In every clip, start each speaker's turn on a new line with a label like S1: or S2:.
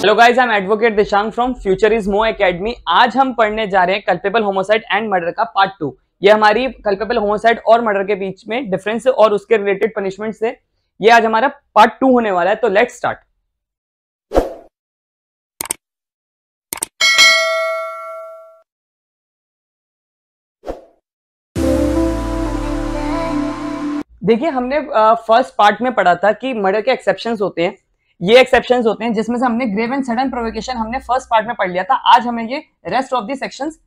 S1: Hello guys I am advocate Dishang from future is mo academy आज हम पढ़ने जा रहे हैं कल्पेबल होमोसाइड एंड मर्डर का पार्ट टू ये हमारी कल्पेबल होमोसाइड और मर्डर के बीच में डिफरेंस और उसके रिलेटेड पनिशमेंट से ये आज हमारा पार्ट टू होने वाला है तो लेट स्टार्ट देखिए, हमने फ़र्स्ट पार्ट में पढ़ा था कि मर्डर के एक्सेप्शंस होते हैं। ये एक्सेप्शंस होते हैं, जिसमें से हमने ग्रेव एंड सडन प्रोवोकेशन हमने फ़र्स्ट पार्ट में पढ़ लिया था। आज हमें ये rest of the sections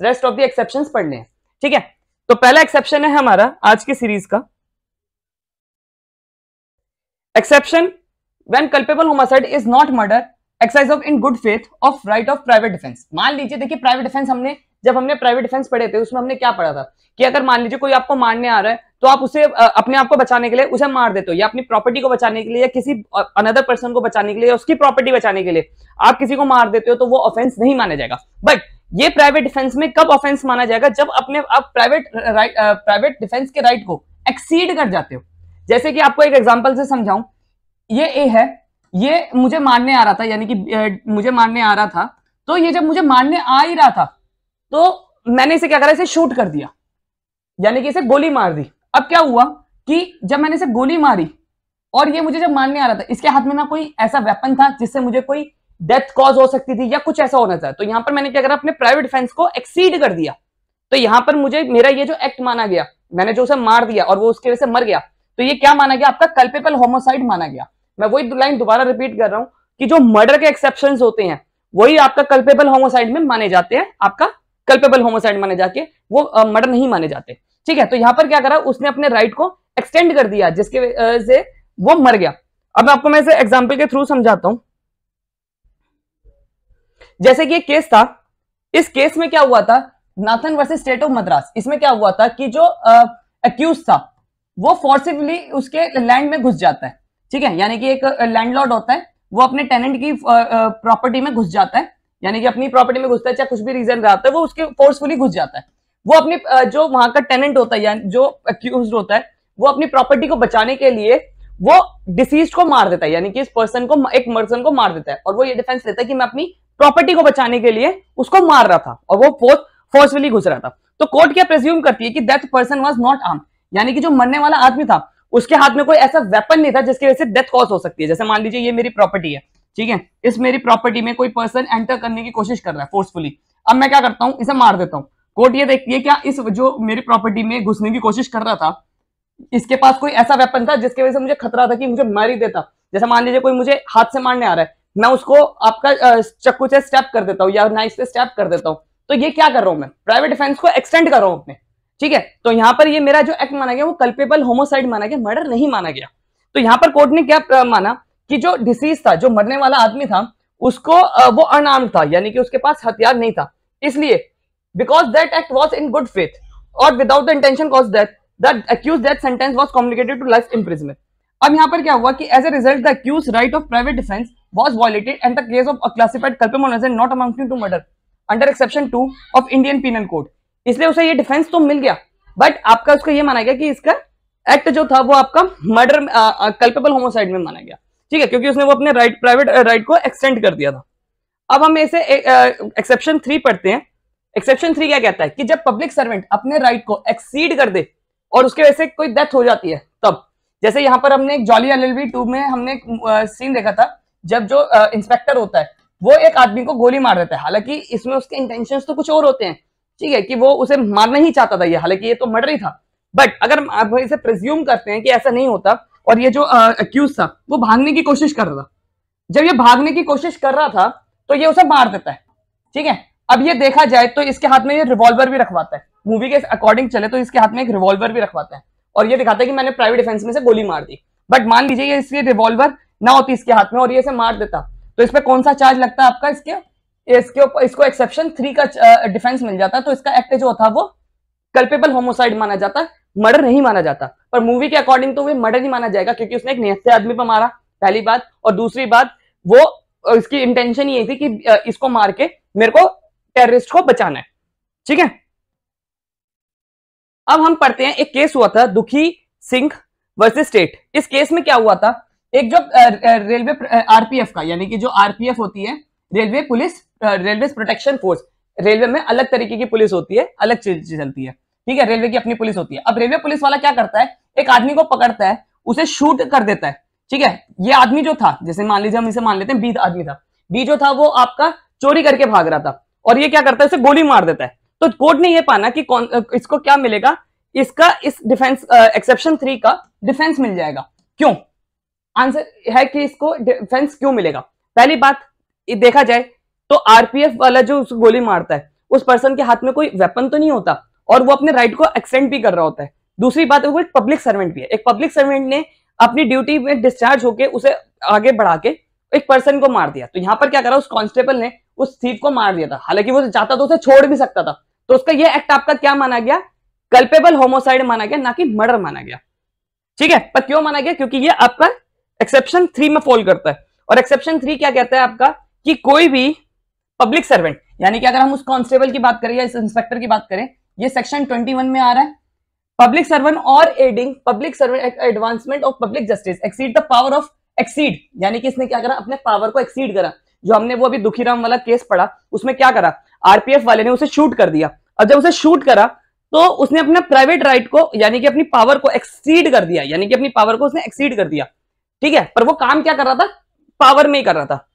S1: rest of the exceptions पढ़ने हैं ठीक है? तो पहला एक्सेप्शन है हमारा आज की सीरीज़ का। Exception when culpable homicide is not murder exercise of in good faith of right of private defence मान लीजिए, देखिए प्राइवेट डिफेंस हमने, जब हमने प्राइवेट डिफेंस पढ़े थे, उसमें हमने क्या पढ़ा था? कि अगर मान लीजिए कोई आपको मारने आ रहा है तो आप उसे अपने आप को बचाने के लिए उसे मार देते हो या अपनी प्रॉपर्टी को बचाने के लिए या किसी अनदर पर्सन को बचाने के लिए या उसकी प्रॉपर्टी बचाने के लिए आप किसी को मार देते हो तो वो ऑफेंस नहीं माना जाएगा। बट ये प्राइवेट डिफेंस में कब ऑफेंस माना जाएगा? जब अपने, आप प्राइवेट प्राइवेट डिफेंस के राइट को एक्सीड कर जाते हो। जैसे कि आपको एक एग्ज़ाम्पल से समझाऊं। ये ए है, ये मुझे मारने आ रहा था, यानी कि मुझे मारने आ रहा था तो ये जब मुझे मारने आ ही रहा था तो मैंने इसे क्या करा? इसे शूट कर दिया। यानी कि इसे गोली मार दी। अब क्या हुआ कि जब मैंने इसे गोली मारी, और ये मुझे जब मारने आ रहा था, इसके हाथ में ना कोई ऐसा वेपन था जिससे मुझे कोई डेथ कॉज हो सकती थी या कुछ ऐसा होना था। तो यहाँ पर मैंने क्या करा, अपने प्राइवेट डिफेंस को एक्सीड कर दिया। तो यहाँ पर मुझे, मेरा ये जो एक्ट माना गया, मैंने जो उसे मार दिया और वो उसकी वजह से मर गया तो ये क्या माना गया? आपका कल्पेबल होमोसाइड माना गया। मैं वही लाइन दोबारा रिपीट कर रहा हूँ कि जो मर्डर के एक्सेप्शन होते हैं, वही आपका कल्पेबल होमोसाइड में माने जाते हैं, आपका कल्पेबल होमोसाइड माने जाके, वो मर्डर नहीं माने जाते। ठीक है तो यहाँ पर क्या करा, उसने अपने राइट को एक्सटेंड कर दिया, जिसके से वो मर गया। अब आपको, मैं इसे एग्ज़ाम्पल के थ्रू समझाता हूँ। जैसे कि एक केस था, इस केस में क्या हुआ था Nathan versus state of Madras इसमें क्या हुआ था कि जो अक्यूज था, वो फोर्सिवली उसके लैंड में घुस जाता है, ठीक है, यानी कि एक लैंडलॉर्ड होता है, वो अपने टेनेंट की प्रॉपर्टी में घुस जाता है, यानी कि अपनी प्रॉपर्टी में घुसता है, चाहे कुछ भी रीजन रहता है, वो उसके फोर्सफुली घुस जाता है। वो अपनी जो वहाँ का टेनेंट होता है जो अक्यूज होता है, वो अपनी प्रॉपर्टी को बचाने के लिए वो डिसीज को मार देता है, यानी कि इस पर्सन को, एक पर्सन को मार देता है। और वो ये डिफेंस लेता है कि मैं अपनी प्रॉपर्टी को बचाने के लिए उसको मार रहा था, और वो फोर्स फोर्सफुली घुस रहा था। तो कोर्ट क्या प्रेज्यूम करती है कि that person was not arm यानी कि जो मरने वाला आदमी था, उसके हाथ में कोई ऐसा वेपन नहीं था, जिसकी वजह से डेथ कॉज हो सकती है। जैसे मान लीजिए ये मेरी प्रॉपर्टी है, ठीक है? इस मेरी प्रॉपर्टी में कोई पर्सन एंटर करने की कोशिश कर रहा है फोर्सफुली अब मैं क्या करता हूँ, इसे मार देता हूँ। कोर्ट, ये देखती है क्या इस जो मेरी प्रॉपर्टी में घुसने की कोशिश कर रहा था, इसके पास कोई ऐसा वेपन था जिसके वजह से मुझे खतरा था कि मुझे मार ही देता। जैसे मान लीजिए कोई मुझे हाथ से मारने आ रहा है, मैं उसको आपका चक्कू से स्टेप कर देता हूँ या नाइफ से स्टेप कर देता हूँ तो ये क्या कर रहा हूँ मैं? प्राइवेट डिफेंस को एक्सटेंड कर रहा हूँ अपने, ठीक है? तो यहाँ पर ये मेरा जो एक्ट माना गया, वो कल्पेबल होमोसाइड माना गया मर्डर नहीं माना गया। तो यहाँ पर कोर्ट ने क्या माना कि जो डिसीज था, जो मरने वाला आदमी था, उसको वो अनआर्म था, यानी कि उसके पास हथियार नहीं था। इसलिए because that act was in good faith or without the intention caused death, the accused death sentence was communicated to life imprisonment. अब यहाँ पर क्या हुआ कि as a result the accused right of private defence violated and the case of a classified culpable as not amounting to murder under exception 2 of Indian Penal Code. इसलिए उसे ये defence तो मिल गया बट आपका उसको ये माना गया कि इसका एक्ट जो था वो आपका मर्डर कल्पेबल होमोसाइड में माना गया ठीक है क्योंकि उसने वो अपने राइट प्राइवेट राइट को एक्सटेंड कर दिया था अब हम इसे एक्सेप्शन थ्री पढ़ते हैं एक्सेप्शन थ्री क्या कहता है कि जब पब्लिक सर्वेंट अपने राइट को एक्सीड कर दे और उसके वजह से कोई डेथ हो जाती है, तब। जैसे यहाँ पर हमने एक जॉली एल टू में हमने सीन देखा था, जब जो इंस्पेक्टर होता है, वो एक आदमी को गोली मार देता है। हालाँकि इसमें उसके इंटेंशन तो कुछ और होते हैं, ठीक है, कि वो उसे मारना ही चाहता था ये। हालाँकि ये तो मर्डर ही था। बट अगर आप इसे प्रिज्यूम करते हैं कि ऐसा नहीं होता और ये जो अक्यूज था, वो भागने की कोशिश कर रहा था। जब ये भागने की कोशिश कर रहा था तो ये उसे मार देता है, ठीक है? अब ये देखा जाए तो इसके हाथ में ये रिवॉल्वर भी रखवाता है। मूवी के अकॉर्डिंग चले तो इसके हाथ में एक रिवॉल्वर भी रखवाता है। और ये दिखाता है कि मैंने प्राइवेट डिफेंस में से गोली मार दी। बट मान लीजिए ये इसकी रिवॉल्वर ना होती इसके हाथ में और ये इसे मार देता। तो इस पर कौन सा चार्ज लगता है आपका इसके? इसके ऊपर इसको एक्सेप्शन थ्री का डिफेंस मिल जाता। तो इसका एक्ट जो था वो कल्पेबल होमोसाइड माना जाता मर्डर नहीं माना जाता। पर मूवी के अकॉर्डिंग तो वो मर्डर नहीं माना जाएगा क्योंकि उसने एक निहत्ते आदमी पर मारा, पहली बात। और दूसरी बात, वो इसकी इंटेंशन ये थी कि इसको मार के मेरे को टेररिस्ट को बचाना है। ठीक है? अब हम पढ़ते हैं, एक केस हुआ था, दुखी सिंह वर्सेस स्टेट इस केस में क्या हुआ था? एक जो रेलवे आरपीएफ का, यानी कि जो आरपीएफ होती है railway police railway protection force railway में अलग तरीके की पुलिस होती है, अलग चीज़ चलती है। ठीक है? रेलवे की अपनी पुलिस होती है। अब रेलवे पुलिस वाला क्या करता है? एक आदमी को पकड़ता है, उसे शूट कर देता है। ठीक है? ये आदमी जो था, जैसे मान लीजिए हम इसे मान लेते हैं बी आदमी था। बी जो था, वो आपका चोरी करके भाग रहा था। और ये क्या करता है, उसे गोली मार देता है। तो कोर्ट ने ये पाना कि कौन इसको क्या मिलेगा? इसका, इस डिफेंस एक्सेप्शन थ्री का डिफेंस मिल जाएगा। क्यों? आंसर है कि इसको डिफेंस क्यों मिलेगा? पहली बात देखा जाए तो आरपीएफ वाला जो उस गोली मारता है, उस पर्सन के हाथ में कोई वेपन तो नहीं होता, और वो अपने राइट को एक्सटेंड भी कर रहा होता है। दूसरी बात, वो एक पब्लिक सर्वेंट भी है। एक पब्लिक सर्वेंट ने अपनी ड्यूटी में डिस्चार्ज होकर उसे आगे बढ़ा के एक पर्सन को मार दिया। तो यहाँ पर क्या करा, उस कांस्टेबल ने उस थीप को मार दिया था। हालाँकि वो चाहता तो उसे छोड़ भी सकता था। तो उसका ये एक्ट आपका क्या माना गया? कल्पेबल होमोसाइड माना गया, ना कि मर्डर माना गया। ठीक है? पर क्यों माना गया? क्योंकि ये आपका एक्सेप्शन थ्री में फॉल करता है। और एक्सेप्शन थ्री क्या कहता है आपका? कि कोई भी पब्लिक सर्वेंट यानी कि अगर हम उस कांस्टेबल की बात करें या इस इंस्पेक्टर की बात करें, ये सेक्शन 21 में आ रहा है। पब्लिक सर्वेंट और aiding public servant advancement of public justice exceed the power of exceed यानी कि इसने क्या करा? अपने पावर को एक्सीड करा। जो हमने वो अभी दुखीराम वाला केस पढ़ा, उसमें क्या करा? आरपीएफ वाले ने उसे शूट कर दिया। और जब उसे शूट करा तो उसने अपना प्राइवेट राइट को, यानी कि अपनी पावर को एक्सीड कर दिया। यानी कि अपनी पावर को उसने एक्सीड कर दिया। ठीक है? पर वो काम क्या कर रहा था? पावर में ही कर रहा था।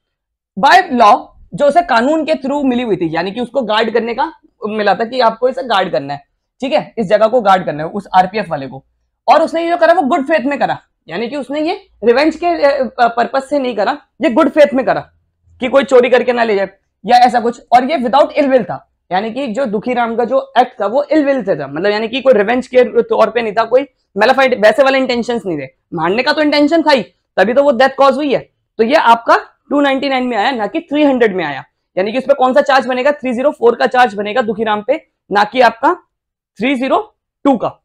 S1: बाय लॉ जो उसे कानून के थ्रू मिली हुई थी, यानी कि उसको गार्ड करने का मिला था कि आपको इसे गार्ड करना है। ठीक है? इस जगह को गार्ड करना है, उस आरपीएफ वाले को। और उसने ये जो करा, वो गुड फेथ में करा। यानी कि उसने ये रिवेंज के पर्पज से नहीं करा, ये गुड फेथ में करा। कि कोई चोरी करके ना ले जाए, या ऐसा कुछ। और ये विदाउट इलविल था। यानी कि जो दुखी राम का जो एक्ट था, वो इलविल से था। मतलब यानी कि कोई रिवेंज के तौर पे नहीं था, कोई मेलाफाइड वैसे वाले इंटेंशन नहीं थे। मारने का तो इंटेंशन था ही, तभी तो वो डेथ कॉज हुई है। तो ये आपका 299 में आया, ना कि 300 में आया। यानी कि उस पर कौन सा चार्ज बनेगा? 304 का चार्ज बनेगा दुखी राम पे, ना कि आपका 302 का।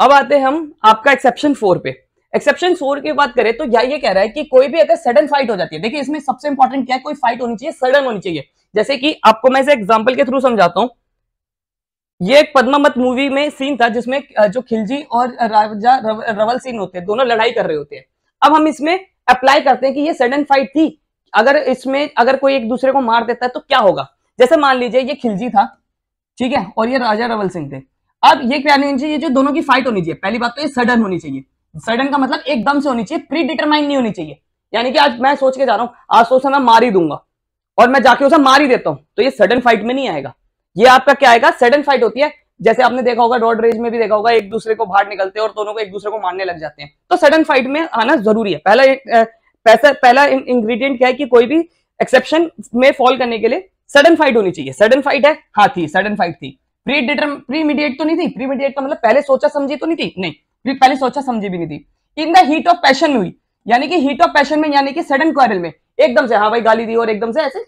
S1: अब आते हैं हम आपका एक्सेप्शन फोर पे। एक्सेप्शन फोर की बात करें तो यह ये कह रहा है कि कोई भी अगर सडन फाइट हो जाती है, देखिए इसमें सबसे इंपॉर्टेंट क्या है, कोई फाइट होनी चाहिए सडन होनी चाहिए। जैसे कि आपको मैं इसे एग्जांपल के थ्रू समझाता हूँ। ये एक पद्मावत मूवी में सीन था जिसमें जो खिलजी और राजा रवल सिंह होते हैं, दोनों लड़ाई कर रहे होते हैं। अब हम इसमें अप्लाई करते हैं कि ये सडन फाइट थी। अगर इसमें, अगर कोई एक दूसरे को मार देता है तो क्या होगा? जैसे मान लीजिए ये खिलजी था, ठीक है, और ये राजा रवल सिंह थे। अब ये क्या नहीं चाहिए जो दोनों की फाइट होनी चाहिए, पहली बात तो ये सडन होनी चाहिए। सडन का मतलब एकदम से होनी चाहिए प्री डिटरमाइन नहीं होनी चाहिए। यानी कि आज मैं सोच के जा रहा हूँ, आज सोच मैं मार ही दूँगा। और मैं जाके उसे मार ही देता हूँ। तो ये सडन फाइट में नहीं आएगा। ये आपका क्या आएगा? सडन फाइट होती है। जैसे आपने देखा होगा रोड रेज में भी देखा होगा, एक दूसरे को बाहर निकलते हैं और दोनों को एक दूसरे को मारने लग जाते हैं। तो सडन फाइट में आना ज़रूरी है। पहला पैसा, पहला इंग्रेडिएंट क्या है कि कोई भी एक्सेप्शन में फॉल करने के लिए सडन फाइट होनी चाहिए। सडन फाइट है हाँ थी सडन फाइट थी। प्री डिटर प्री मीडिएट तो नहीं थी। प्री मीडिएट का मतलब पहले सोचा, समझी तो नहीं थी? नहीं। पहले सोचा, समझी भी नहीं थी। In the heat of passion हुई, यानी कि हीट ऑफ़ पैशन में, यानी कि सडन क्वारल में, एकदम से हाँ भाई, गाली दी और एकदम से ऐसे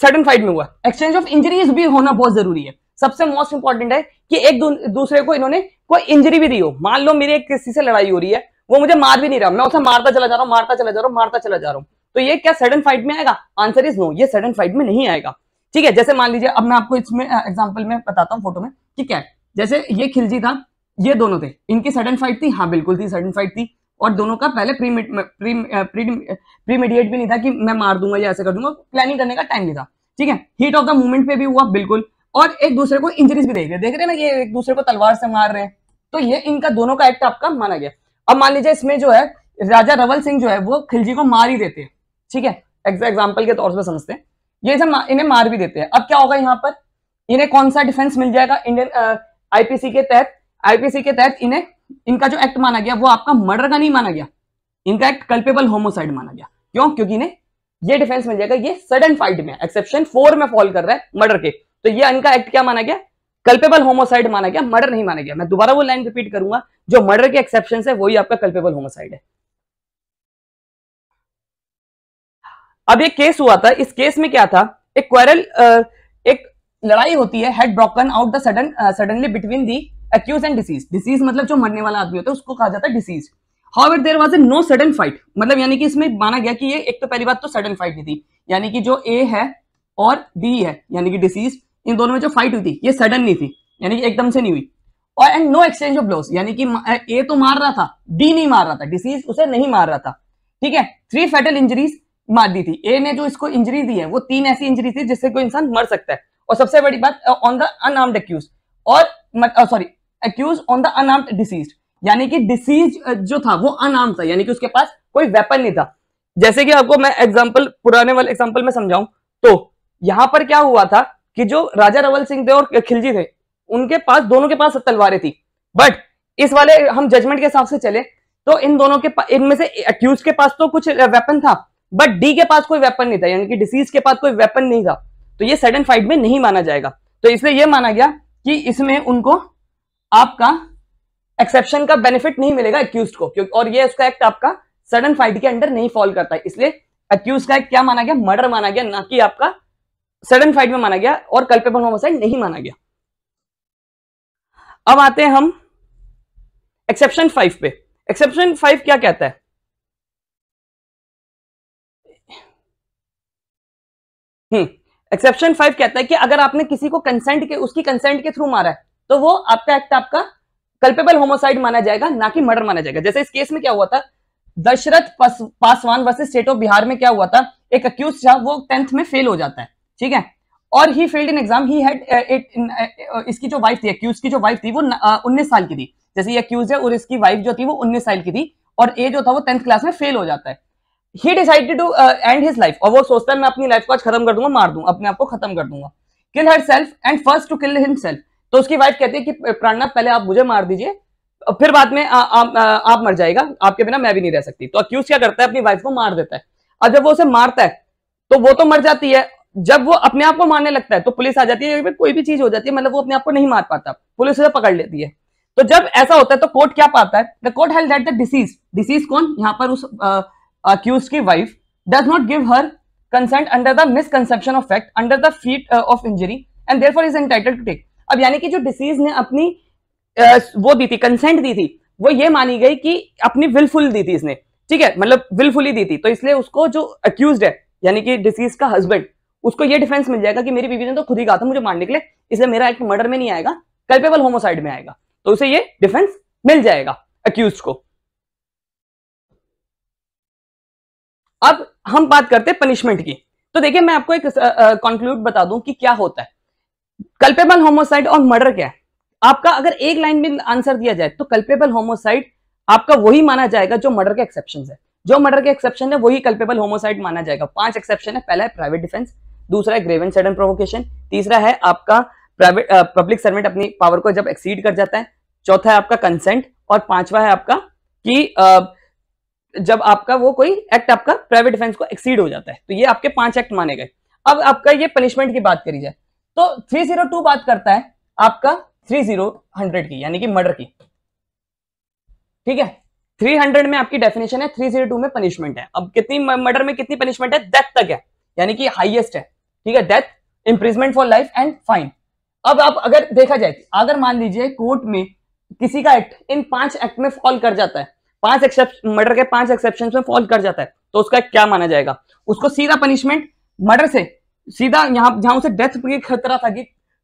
S1: सडन फाइट में हुआ। एक्सचेंज ऑफ़ इंजरीज भी होना बहुत ज़रूरी है। सबसे मोस्ट इंपॉर्टेंट है कि एक दूसरे को इन्होंने कोई इंजरी भी दी हो। मान लो मेरी एक किसी से लड़ाई हो रही है, वो मुझे मार भी नहीं रहा। मैं उसे मारता चला जा रहा हूँ, मारता चला जा रहा हूँ, मारता चला जा रहा हूँ। तो ये क्या सडन फाइट में आएगा? आंसर इज़ नो ये सडन फाइट में नहीं आएगा। ठीक है, जैसे मान लीजिए, अब मैं आपको इसमें एग्ज़ाम्पल में बताता हूँ फ़ोटो में ठीक है। जैसे ये खिलजी था ये दोनों थे। इनकी सडन फाइट थी। हाँ बिल्कुल थी सडन फाइट थी। और दोनों का पहले प्री प्री प्री मीडिएट भी नहीं था कि मैं मार दूँगा या ऐसे कर दूँगा। प्लानिंग करने का टाइम नहीं था। ठीक है? हीट ऑफ़ द मूवमेंट पे भी हुआ, बिल्कुल। और एक दूसरे को इंजरीज भी देख रहे देख रहे ना, ये एक दूसरे को तलवार से मार रहे हैं। तो ये इनका दोनों का एक्ट आपका माना गया। अब मान लीजिए इसमें जो है, राजा रवल सिंह जो है, वो खिलजी को मार ही देते हैं। ठीक है? एग्ज़ाम्पल के तौर पर समझते हैं। ये सब इन्हें मार भी देते हैं। अब क्या होगा यहाँ पर? इन्हें कौन सा डिफेंस मिल जाएगा? इंडियन आईपीसी के तहत आईपीसी के तहत इन्हें, इनका जो एक्ट माना गया, वो आपका मर्डर का नहीं माना गया। इनका एक्ट कल्पेबल होमोसाइड माना गया। क्यों? क्योंकि इन्हें ये डिफेंस मिल जाएगा, ये सडन फाइट में एक्सेप्शन फोर में फॉल कर रहा है मर्डर के। तो ये इनका एक्ट क्या माना गया? कल्पेबल होमोसाइड माना गया मर्डर नहीं माना गया। मैं दोबारा वो लाइन रिपीट करूँगा, जो मर्डर के एक्सेप्शन है, वही आपका कल्पेबल होमोसाइड है। अब एक केस हुआ था, इस केस में क्या था? एक क्वेरल एक लड़ाई होती है had broken out the sudden suddenly between the accused and deceased deceased मतलब जो मरने वाला आदमी होता है, उसको कहा जाता है deceased how it there was a no sudden fight मतलब यानी कि इसमें माना गया कि ये एक तो पहली बात तो सडन फाइट नहीं थी. यानी कि जो ए है और डी है, यानी कि डिसीज इन दोनों में जो फाइट हुई थी, ये सडन नहीं थी. यानी कि एकदम से नहीं हुई. और and no exchange of blows यानी कि ए तो मार रहा था डी नहीं मार रहा था. डिसीज उसे नहीं मार रहा था. ठीक है? थ्री फेटल इंजरीज मार दी थी. ए ने जो इसको इंजरी दी है, वो तीन ऐसी इंजरी थी जिससे कोई इंसान मर सकता है. और सबसे बड़ी बात ऑन द अनआर्म्ड एक्यूज और sorry accused on the unarmed deceased यानी कि डिसीज जो था, वो अनआर्म था। यानी कि उसके पास कोई वेपन नहीं था। जैसे कि आपको मैं एग्जांपल पुराने वाले एग्जांपल में समझाऊं तो यहाँ पर क्या हुआ था कि जो राजा रवल सिंह थे और खिलजी थे, उनके पास, दोनों के पास तलवारें थी। बट इस वाले, हम जजमेंट के हिसाब से चले तो इन दोनों के इनमें से एक्यूज के पास तो कुछ वेपन था बट डी के पास कोई वेपन नहीं था। यानी कि डिसीज के पास कोई वेपन नहीं था। तो ये सडन फाइट में नहीं माना जाएगा। तो इसलिए यह माना गया कि इसमें उनको आपका एक्सेप्शन का बेनिफिट नहीं मिलेगा एक्यूज को, क्योंकि और ये उसका एक्ट आपका सडन फाइट के अंडर नहीं फॉल करता है। इसलिए एक्यूज का एक्ट क्या माना गया? मर्डर माना गया, ना कि आपका सडन फाइट में माना गया और कल्पेबल होमोसाइड नहीं माना गया। अब आते हैं हम एक्सेप्शन फाइव पे। एक्सेप्शन फाइव क्या कहता है? हम्म एक्सेप्शन फाइव कहता है कि अगर आपने किसी को कंसेंट के उसकी कंसेंट के थ्रू मारा है तो वो आपका एक्ट आपका कल्पेबल होमोसाइड माना जाएगा, ना कि मर्डर माना जाएगा। जैसे इस केस में क्या हुआ था? Dashrath Paswan versus state of Bihar में क्या हुआ था? एक अक्यूज था, वो टेंथ में फेल हो जाता है, ठीक है? और he failed in exam he had इसकी जो वाइफ थी अक्यूज की जो वाइफ थी, वो उन्नीस साल की थी। जैसे ये अक्यूज है और इसकी वाइफ जो थी, वो उन्नीस साल की थी और ए जो था, वो टेंथ क्लास में फेल हो जाता है। He decided to end his life और वो सोचता है, मैं अपनी लाइफ को आज खत्म कर दूँगा, मार दूँगा, अपने आप को खत्म कर दूँगा। Kill herself and first to kill himself तो उसकी वाइफ कहती है कि प्राणनाथ पहले आप मुझे मार दीजिए फिर बाद में आ, आ, आ, आप मर जाएगा आपके बिना मैं भी नहीं रह सकती। तो अक्यूज क्या करता है? अपनी वाइफ को मार देता है। और जब वो उसे मारता है तो वो तो मर जाती है। जब वो अपने आप को मारने लगता है तो पुलिस आ जाती है कोई भी चीज़ हो जाती है। मतलब वो अपने आप को नहीं मार पाता। पुलिस उसे पकड़ लेती है। तो जब ऐसा होता है तो कोर्ट क्या पाता है? The court held that the deceased deceased कौन? यहाँ पर उस अक्यूज की wife does not give her consent under the misconception of fact under the fear of injury and therefore is entitled to take अब यानी कि जो डिसीज ने अपनी वो दी थी कंसेंट दी थी, वो ये मानी गई कि अपनी विलफुल दी थी इसने, ठीक है? मतलब विलफुली दी थी। तो इसलिए उसको जो अक्यूज है, यानी कि डिसीज का हस्बैंड उसको ये डिफेंस मिल जाएगा कि मेरी बीवी ने तो खुद ही कहा था मुझे मारने के लिए इसलिए मेरा एक्ट मर्डर में नहीं आएगा कल्पेबल होमोसाइड में आएगा। तो उसे ये डिफेंस मिल जाएगा अक्यूज को। अब हम बात करते हैं पनिशमेंट की। तो देखिए, मैं आपको एक कंक्लूड बता दूँ कि क्या होता है। कल्पेबल होमोसाइड और मर्डर क्या है? आपका अगर एक लाइन में आंसर दिया जाए तो कल्पेबल होमोसाइड आपका वही माना जाएगा जो मर्डर के एक्सेप्शन है। जो मर्डर के एक्सेप्शन है, वही कल्पेबल होमोसाइड माना जाएगा। पाँच एक्सेप्शन है, पहला है प्राइवेट डिफेंस दूसरा है ग्रेव एंड सडन प्रोवोकेशन तीसरा है आपका प्राइवेट पब्लिक सर्वेंट अपनी पावर को जब एक्सीड कर जाता है, चौथा है आपका कंसेंट और पांचवा है आपका कि जब आपका वो कोई एक्ट आपका प्राइवेट डिफेंस को एक्सीड हो जाता है। तो ये आपके पाँच एक्ट माने गए। अब आपका ये पनिशमेंट की बात करी जाए। तो 302 बात करता है आपका 30 की, यानी कि मर्डर की। ठीक है? 300 में आपकी डेफिनेशन है 302 में पनिशमेंट है। अब कितनी मर्डर में कितनी पनिशमेंट है? डेथ तक है, यानी कि हाईएस्ट है। ठीक है? Death imprisonment for life and fine अब आप अगर देखा जाए, अगर मान लीजिए कोर्ट में किसी का एक्ट इन पाँच एक्ट में फॉल कर जाता है, पाँच एक्सेप्शन मर्डर के पाँच एक्सेप्शन में फॉल कर जाता है तो उसका क्या माना जाएगा? उसको सीधा पनिशमेंट मर्डर से सीधा यहाँ, जहाँ उसे डेथ की खतरा था कि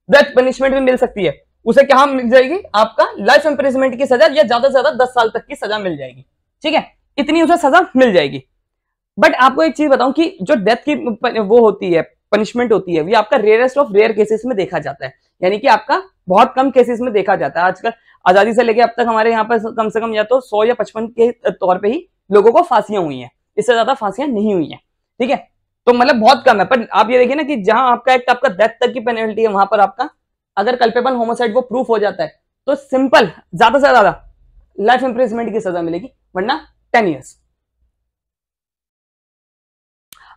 S1: डेथ पनिशमेंट भी मिल सकती है, उसे क्या मिल जाएगी? आपका लाइफ इंप्रिजमेंट की सजा या ज़्यादा से ज़्यादा दस साल तक की सजा मिल जाएगी। ठीक है? इतनी उसे सजा मिल जाएगी। बट आपको एक चीज़ बताऊँ कि जो डेथ की वो होती है पनिशमेंट होती है वो आपका रेयरेस्ट ऑफ़ रेयर केसेस में देखा जाता है। यानी कि आपका बहुत कम केसेस में देखा जाता है। आजकल आज़ादी से लेके अब तक हमारे यहाँ पर कम से कम या तो सौ या पचपन के तौर पे ही लोगों को फांसियाँ हुई हैं। इससे ज़्यादा फांसियाँ नहीं हुई हैं। ठीक है? तो मतलब बहुत कम है, पर आप ये देखिए ना कि जहाँ आपका एक आपका डेथ तक की पेनल्टी है, वहाँ पर आपका, अगर कल्पेबल होमोसाइड वो प्रूफ हो जाता है तो सिंपल ज़्यादा से ज़्यादा लाइफ इंप्रिजमेंट की सजा मिलेगी, वरना टेन ईयर्स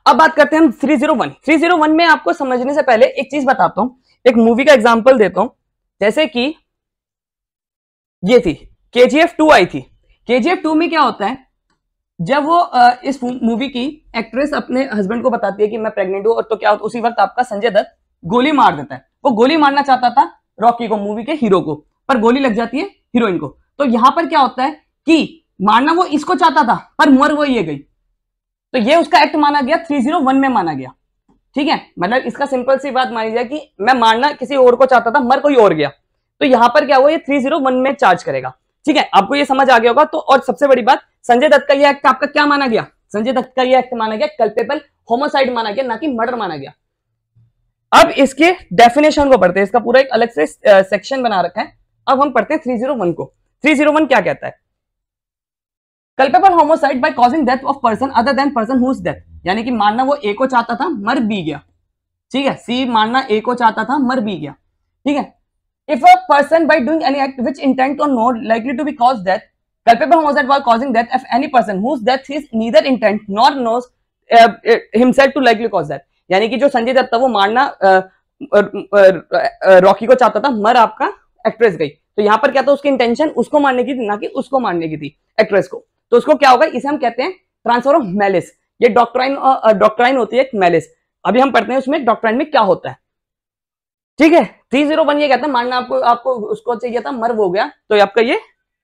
S1: अब बात करते हैं हम 301 301 में आपको समझने से पहले एक चीज़ बताता हूँ, एक मूवी का एग्जांपल देता हूँ, जैसे कि ये थी के जी एफ़ टू आई थी। के जी एफ़ टू में क्या होता है जब वो इस मूवी की एक्ट्रेस अपने हस्बैंड को बताती है कि मैं प्रेग्नेंट हूँ और तो क्या होता उसी वक्त आपका संजय दत्त गोली मार देता है। वो गोली मारना चाहता था रॉकी को मूवी के हीरो को, पर गोली लग जाती है हीरोइन को। तो यहाँ पर क्या होता है कि मारना वो इसको चाहता था, पर मर वो ये गई। तो ये उसका एक्ट माना गया 301 में माना गया। ठीक है? मतलब इसका सिंपल सी बात मानी जाए कि मैं मारना किसी और को चाहता था, मर कोई और गया। तो यहाँ पर क्या हुआ, ये 301 में चार्ज करेगा। ठीक है? आपको ये समझ आ गया होगा तो और सबसे बड़ी बात संजय दत्त का ये एक्ट आपका क्या माना गया? संजय दत्त का ये एक्ट माना गया कल्पेबल होमोसाइड माना गया, ना कि मर्डर माना गया। अब इसके डेफिनेशन को पढ़ते हैं, इसका पूरा एक अलग से सेक्शन बना रखा है। अब हम पढ़ते हैं 301 को। 301 क्या कहता है? Culpable homicide by causing death of person other than person whose death यानी कि मानना वो ए को चाहता था, मर बी गया। ठीक है? सी मानना ए को चाहता था, मर बी गया। ठीक है? If a person by doing any act which intent और not likely to be cause death culpable homicide by causing death of any person whose death is neither intent nor knows uh, himself to likely cause death. यानी कि जो संजय दत्त था वो मारना Rocky को चाहता था मर आपका एक्ट्रेस गई। तो यहाँ पर क्या था उसकी इंटेंशन उसको मारने की थी ना कि उसको मारने की थी एक्ट्रेस को। तो उसको क्या होगा इसे हम कहते हैं ट्रांसफ़र ऑफ़ मेलिस ये डॉक्ट्राइन डॉक्ट्राइन होती है मेलिस अभी हम पढ़ते हैं उसमें डॉक्ट्राइन में क्या होता है। ठीक है? थ्री ज़ीरो वन ये कहते हैं मानना आपको आपको उसको चाहिए था मर हो गया। तो आपका ये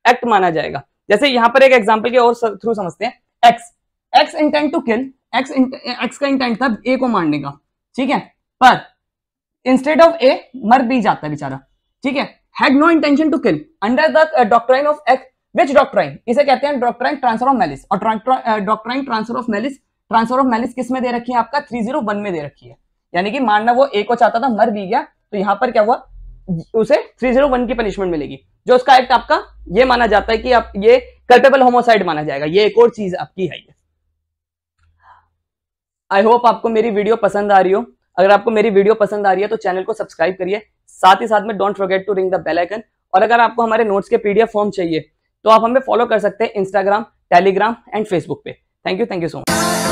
S1: एक्ट माना जाएगा। जैसे यहाँ पर एक एग्जांपल के और थ्रू समझते हैं। X X intent to kill X X का इंटेंट था ए को मारने का। ठीक है? पर इंस्टेड ऑफ़ ए मर भी जाता है बेचारा। ठीक है? Had no intention to kill under the doctrine of X which doctrine इसे कहते हैं डॉक्ट्राइन ट्रांसफ़र ऑफ़ मेलिस और doctrine transfer of malice transfer of malice किसमें दे रखी है आपका? 301 में दे रखी है। यानी कि मानना वो ए को चाहता था, मर भी गया। तो यहाँ पर क्या हुआ? उसे 301 की पनिशमेंट मिलेगी। जो उसका एक्ट आपका ये माना जाता है कि आप ये कल्पेबल होमोसाइड माना जाएगा। ये एक और चीज़ आपकी है आई होप आपको मेरी वीडियो पसंद आ रही हो। अगर आपको मेरी वीडियो पसंद आ रही है तो चैनल को सब्सक्राइब करिए। साथ ही साथ में don't forget to ring the bell icon और अगर आपको हमारे नोट्स के पीडीएफ फॉर्म चाहिए तो आप हमें फॉलो कर सकते हैं इंस्टाग्राम टेलीग्राम एंड फेसबुक पे। Thank you thank you so much